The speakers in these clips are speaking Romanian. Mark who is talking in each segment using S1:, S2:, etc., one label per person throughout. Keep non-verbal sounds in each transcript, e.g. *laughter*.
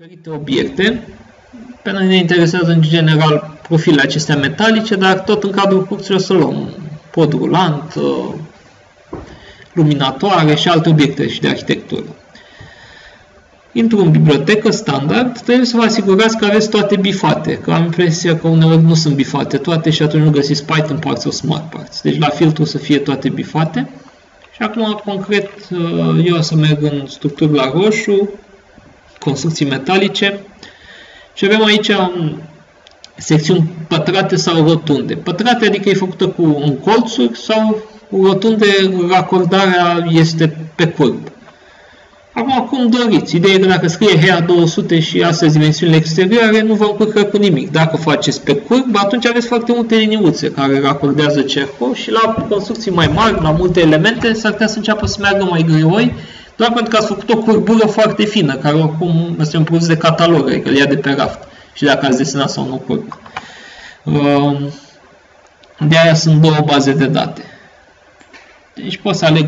S1: diferite obiecte. Pe noi ne interesează în general profilele acestea metalice, dar tot în cadrul cursului o să luăm pod rulant, uh, luminatoare și alte obiecte și de arhitectură. Intru în bibliotecă standard, trebuie să vă asigurați că aveți toate bifate, că am impresia că uneori nu sunt bifate toate și atunci nu găsiți Python parts sau Smart parts. Deci la filtru să fie toate bifate. Și acum, concret, uh, eu o să merg în structuri la roșu, construcții metalice și avem aici um, secțiuni pătrate sau rotunde. Pătrate adică e făcută cu un colțuri sau rotunde, racordarea este pe curb. Acum, cum doriți. Ideea e că dacă scrie HEA 200 și astăzi dimensiunile exterioare, nu vă încurcă cu nimic. Dacă faceți pe curb, atunci aveți foarte multe liniuțe care racordează cercul și la construcții mai mari, la multe elemente, s-ar putea să înceapă să meargă mai greoi, doar pentru că ați făcut o curbură foarte fină, care oricum este un produs de catalog, adică îl ia de pe raft. Și dacă ați desenat sau nu curb. Um, de aia sunt două baze de date. Deci pot să aleg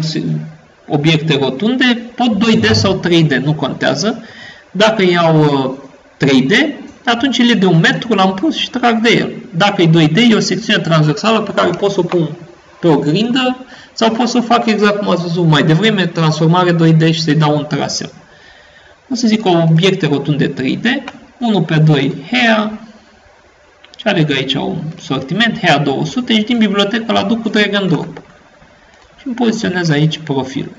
S1: obiecte rotunde, pot 2D sau 3D, nu contează. Dacă iau 3D, uh, atunci el e de un metru, l-am pus și trag de el. Dacă e 2D, e o secțiune transversală pe care pot să o pun pe o grindă sau pot să o fac exact cum ați văzut mai devreme, transformare 2D și să-i dau un traseu. O să zic obiecte rotunde 3D, 1 pe 2 HEA și aleg aici un sortiment, HEA 200 și din bibliotecă la duc cu drag and drop și îmi poziționez aici profilul.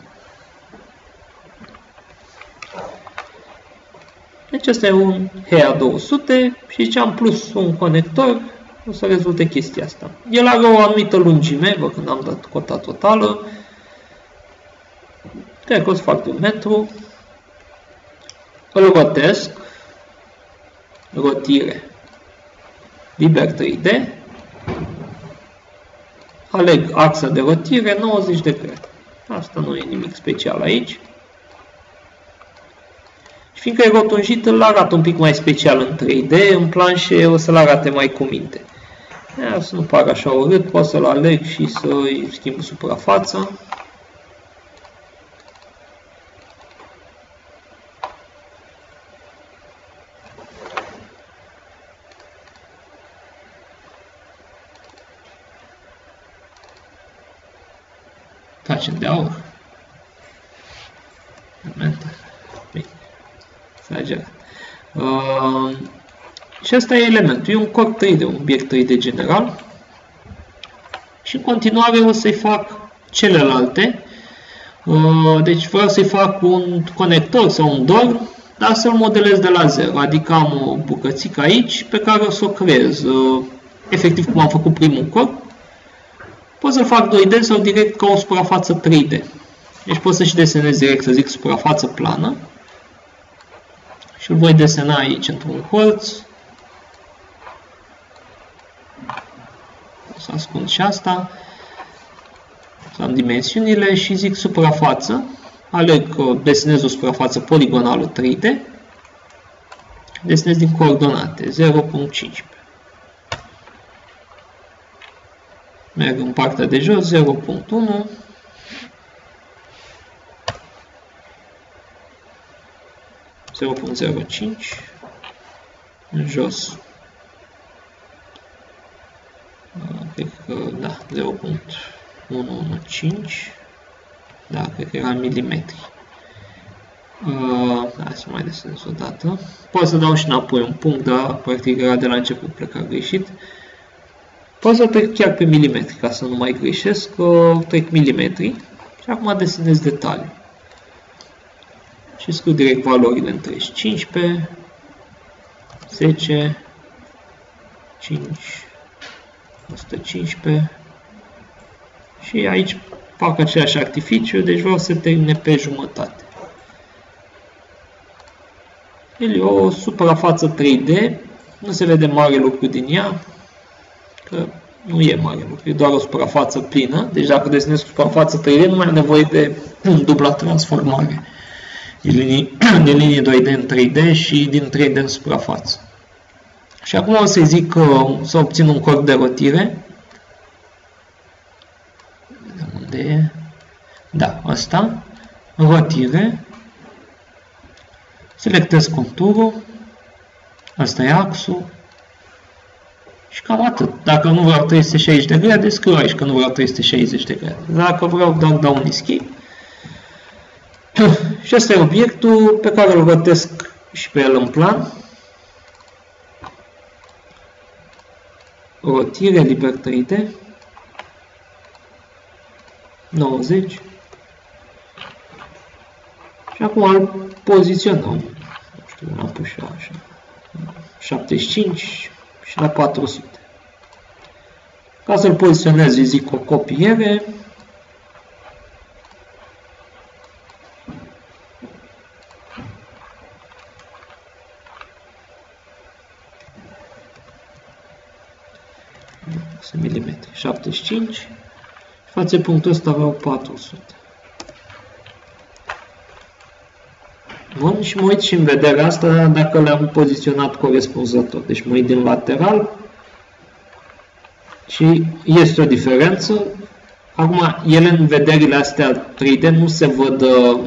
S1: Deci asta e un HEA 200 și ziceam plus un conector, o să rezulte chestia asta. El are o anumită lungime, vă când am dat cota totală, cred că o să fac de un metru, îl rotesc, rotire, liber 3D, aleg axa de rotire 90 de grade. Asta nu e nimic special aici. Și fiindcă e rotunjit, îl arată un pic mai special în 3D, în planșe o să-l arate mai cu minte. Ia, să nu pară așa urât, pot să-l aleg și să-i schimb suprafața. Facem de aur. Moment. Bine. Exagerat. Uh, și asta e elementul. E un corp 3D, un obiect 3D general. Și în continuare o să-i fac celelalte. Uh, deci vreau să-i fac un conector sau un dor, dar să-l modelez de la zero. Adică am o bucățică aici pe care o să o creez. Uh, efectiv cum am făcut primul corp Pot să-l fac 2D sau direct ca o suprafață 3D. Deci pot să și desenez direct, să zic, suprafață plană. Și îl voi desena aici într-un colț. Să ascund și asta. Să am dimensiunile și zic suprafață. Aleg că desenez o suprafață poligonală 3D. Desenez din coordonate 0.15. merg în partea de jos, 0.1, cinci în jos, cred că, da, 0.115, da, cred că era milimetri. Uh, hai să mai desenez o dată. Pot să dau și înapoi un punct, dar practic era de la început plecat greșit. Pot să trec chiar pe milimetri, ca să nu mai greșesc, trec milimetri și acum desenez detalii. Și scriu direct valorile între 15, 10, 5, 115 și aici fac același artificiu, deci vreau să termine pe jumătate. El e o suprafață 3D, nu se vede mare lucru din ea, că nu e mare lucru, e doar o suprafață plină, deci dacă desenez suprafață 3D, nu mai am nevoie de dubla transformare din linii, din linii 2D în 3D și din 3D în suprafață. Și acum o să zic că să obțin un corp de rotire. Unde e? Da, asta. Rotire. Selectez conturul, asta e axul și cam atât. Dacă nu vreau 360 de grade, scriu aici că nu vreau 360 de grade. Dacă vreau, doar dau un escape. *clears throat* și asta e obiectul pe care îl gătesc și pe el în plan. Rotire liber 3D. 90. Și acum îl poziționăm. Nu știu, l-am pus și așa. 75 și la 400. Ca să-l poziționez, îi zic o copiere. 75 față punctul ăsta aveau 400. Bun, și mă uit și în vederea asta dacă le-am poziționat corespunzător. Deci mă uit din lateral și este o diferență. Acum, ele în vederile astea 3D nu se văd uh,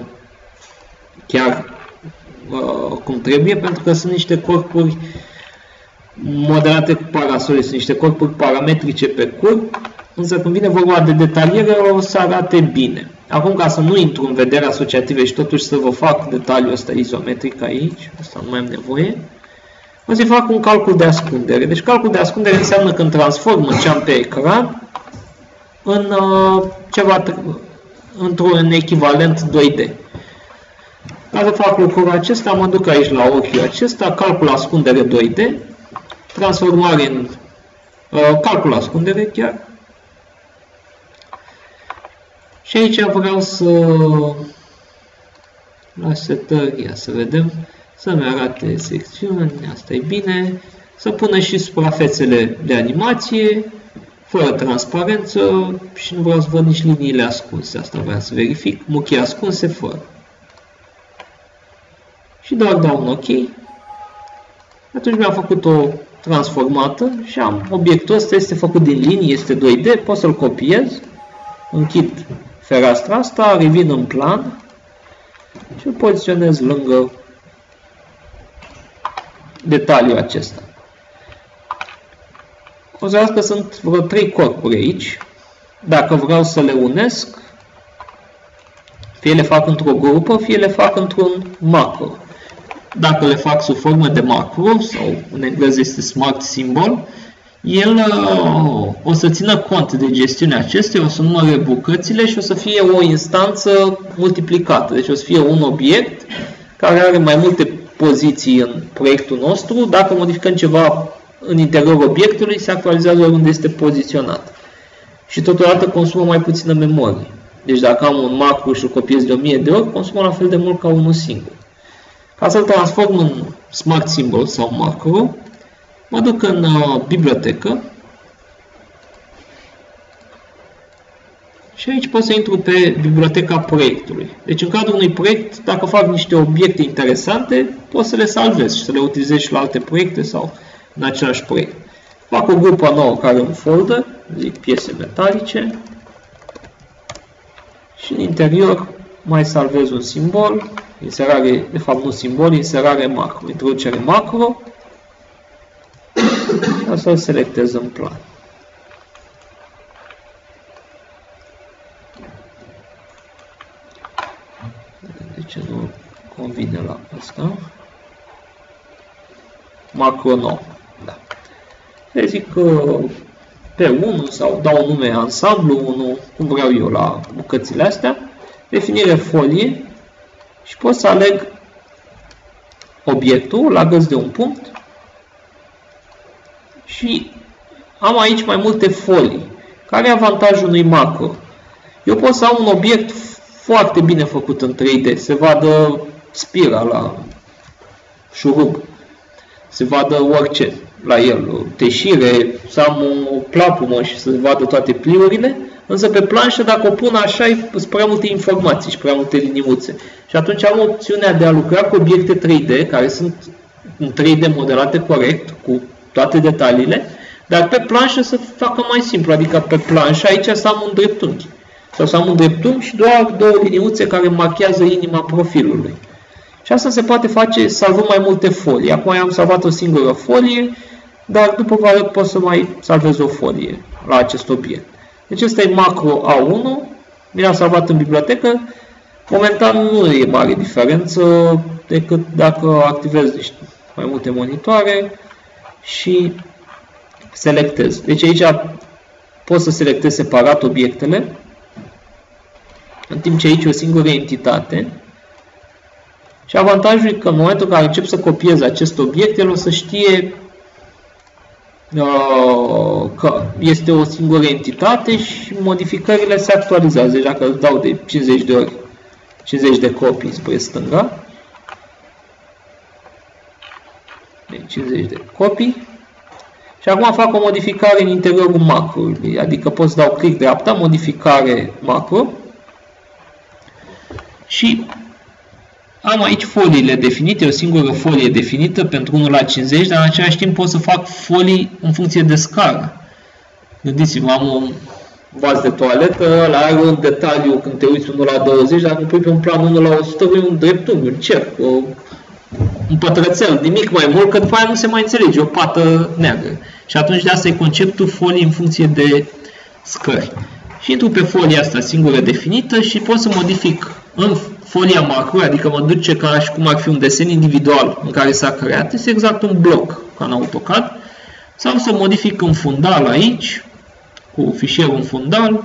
S1: chiar uh, cum trebuie, pentru că sunt niște corpuri modelate cu parasole, sunt niște corpuri parametrice pe corp, însă când vine vorba de detaliere o să arate bine. Acum, ca să nu intru în vedere asociative și totuși să vă fac detaliul ăsta izometric aici, asta nu mai am nevoie, o să fac un calcul de ascundere. Deci calcul de ascundere înseamnă când transform ce am pe ecran în uh, ceva într-un echivalent 2D. Ca să fac lucrul acesta, mă duc aici la ochiul acesta, calcul ascundere 2D, transformare în uh, calcul ascundere chiar, și aici vreau să la setări, ia să vedem, să-mi arate secțiuni, asta e bine, să pună și suprafețele de animație, fără transparență și nu vreau să văd nici liniile ascunse, asta vreau să verific, muchii ascunse fără. Și doar dau un OK. Atunci mi-am făcut o transformată și am obiectul ăsta este făcut din linii, este 2D, pot să-l copiez, închid fereastra asta, revin în plan și îl poziționez lângă detaliul acesta. O să că sunt vreo trei corpuri aici. Dacă vreau să le unesc, fie le fac într-o grupă, fie le fac într-un macro. Dacă le fac sub formă de macro, sau în engleză este smart symbol, el uh, o să țină cont de gestiunea acesteia, o să numere bucățile și o să fie o instanță multiplicată. Deci o să fie un obiect care are mai multe poziții în proiectul nostru. Dacă modificăm ceva în interiorul obiectului, se actualizează oriunde este poziționat. Și totodată consumă mai puțină memorie. Deci dacă am un macro și îl copiez de 1000 de ori, consumă la fel de mult ca unul singur. Ca să-l transform în smart symbol sau macro, Mă duc în uh, bibliotecă și aici pot să intru pe biblioteca proiectului. Deci în cadrul unui proiect, dacă fac niște obiecte interesante, pot să le salvez și să le utilizez și la alte proiecte sau în același proiect. Fac o grupă nouă care un folder, zic piese metalice și în interior mai salvez un simbol, inserare, de fapt nu simbol, inserare macro, introducere macro o să-l selectez în plan. De ce nu convine la asta? Macro nou. Da. Le zic că pe 1 sau dau un nume ansamblu 1, cum vreau eu la bucățile astea, definire folie și pot să aleg obiectul la găs de un punct și am aici mai multe folii. Care e avantajul unui macro? Eu pot să am un obiect foarte bine făcut în 3D. Se vadă spirala, șurub, se vadă orice la el, teșire, să am o plapumă și să vadă toate pliurile, însă pe planșă dacă o pun așa, sunt prea multe informații și prea multe liniuțe. Și atunci am opțiunea de a lucra cu obiecte 3D, care sunt în 3D modelate corect, cu toate detaliile, dar pe planșă să facă mai simplu, adică pe planșă aici să am un dreptunghi. Sau să am un dreptunghi și doar două liniuțe care marchează inima profilului. Și asta se poate face salvând mai multe folii. Acum am salvat o singură folie, dar după vă arăt pot să mai salvez o folie la acest obiect. Deci ăsta e macro A1, mi l-am salvat în bibliotecă. Momentan nu e mare diferență decât dacă activez mai multe monitoare și selectez. Deci aici pot să selectez separat obiectele, în timp ce aici e o singură entitate. Și avantajul e că în momentul în care încep să copiez acest obiect, el o să știe uh, că este o singură entitate și modificările se actualizează. Deci dacă îl dau de 50 de ori 50 de copii spre stânga, de 50 de copii, și acum fac o modificare în interiorul macroului, adică pot să dau click dreapta, modificare macro și am aici foliile definite, o singură folie definită pentru 1 la 50, dar în același timp pot să fac folii în funcție de scară. Gândiți-vă, am un vas de toaletă, la are un detaliu când te uiți 1 la 20, dacă pui pe un plan 1 la 100, e un dreptunghi, un cerc, o, un pătrățel, nimic mai mult, că după aia nu se mai înțelege, o pată neagră. Și atunci de asta e conceptul folii în funcție de scări. Și intru pe folia asta singură definită și pot să modific în folia macro, adică mă duce ca și cum ar fi un desen individual în care s-a creat, este exact un bloc ca în AutoCAD, sau să modific un fundal aici, cu fișierul în fundal,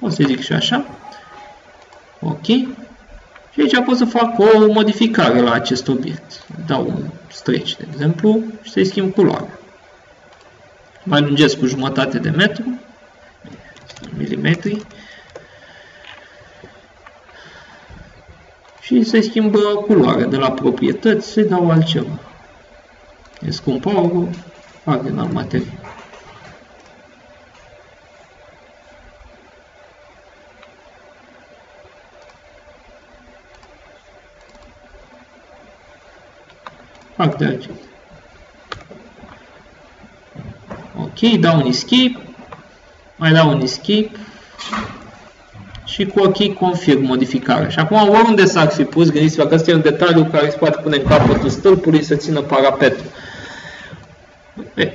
S1: o să zic și așa, ok, și aici pot să fac o modificare la acest obiect. Dau un stretch, de exemplu, și să-i schimb culoarea. Mai lungesc cu jumătate de metru, milimetri, și se schimbă culoarea de la proprietăți, se dau altceva. E scump aurul, fac din alt material. Fac de altceva. Ok, dau un escape, mai dau un escape și cu OK confirm modificarea. Și acum oriunde s-ar fi pus, gândiți-vă că ăsta e un detaliu care se poate pune în capătul stâlpului să țină parapetul.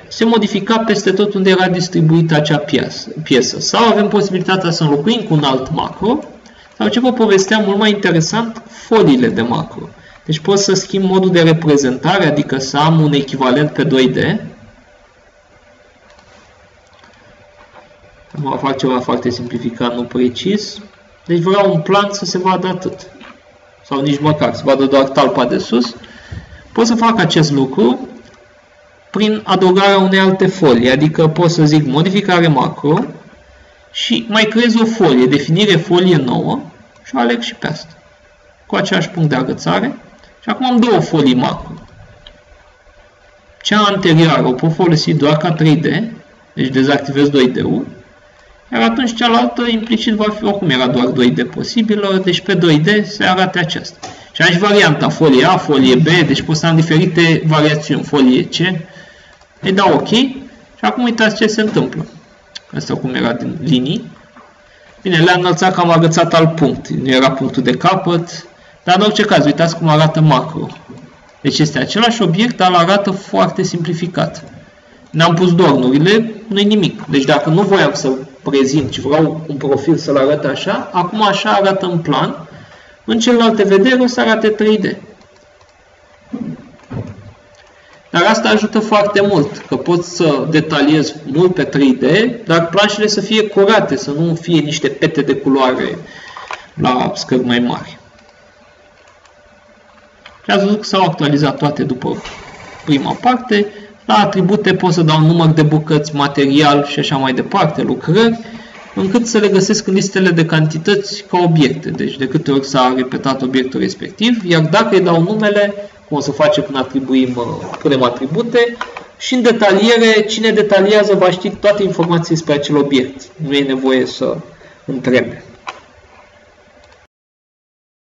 S1: Se modifica peste tot unde era distribuită acea piesă. piesă. Sau avem posibilitatea să înlocuim cu un alt macro, sau ce vă povesteam mult mai interesant, foliile de macro. Deci pot să schimb modul de reprezentare, adică să am un echivalent pe 2D, Acum fac ceva foarte simplificat, nu precis. Deci vreau un plan să se vadă atât. Sau nici măcar, să vadă doar talpa de sus. Pot să fac acest lucru prin adăugarea unei alte folii, adică pot să zic modificare macro și mai creez o folie, definire folie nouă și o aleg și pe asta. Cu același punct de agățare. Și acum am două folii macro. Cea anterioară o pot folosi doar ca 3D, deci dezactivez 2D-ul iar atunci cealaltă implicit va fi, oricum era doar 2D posibilă, deci pe 2D se arate aceasta. Și aici varianta, folie A, folie B, deci pot să am diferite variațiuni, folie C. Îi dau OK și acum uitați ce se întâmplă. Asta cum era din linii. Bine, le-am înălțat că am agățat alt punct, nu era punctul de capăt, dar în orice caz, uitați cum arată macro. Deci este același obiect, dar arată foarte simplificat. Ne-am pus dornurile, nu-i nimic. Deci dacă nu voiam să prezint, ci vreau un profil să-l arăt așa, acum așa arată în plan, în celelalte vederi o să arate 3D. Dar asta ajută foarte mult, că pot să detaliez mult pe 3D, dar planșele să fie curate, să nu fie niște pete de culoare la scări mai mari. Și ați văzut că s-au actualizat toate după prima parte. La atribute pot să dau număr de bucăți, material și așa mai departe, lucrări, încât să le găsesc în listele de cantități ca obiecte, deci de câte ori s-a repetat obiectul respectiv, iar dacă îi dau numele, cum o să facem când atribuim, uh, punem atribute, și în detaliere, cine detaliază va ști toate informațiile despre acel obiect. Nu e nevoie să întrebe.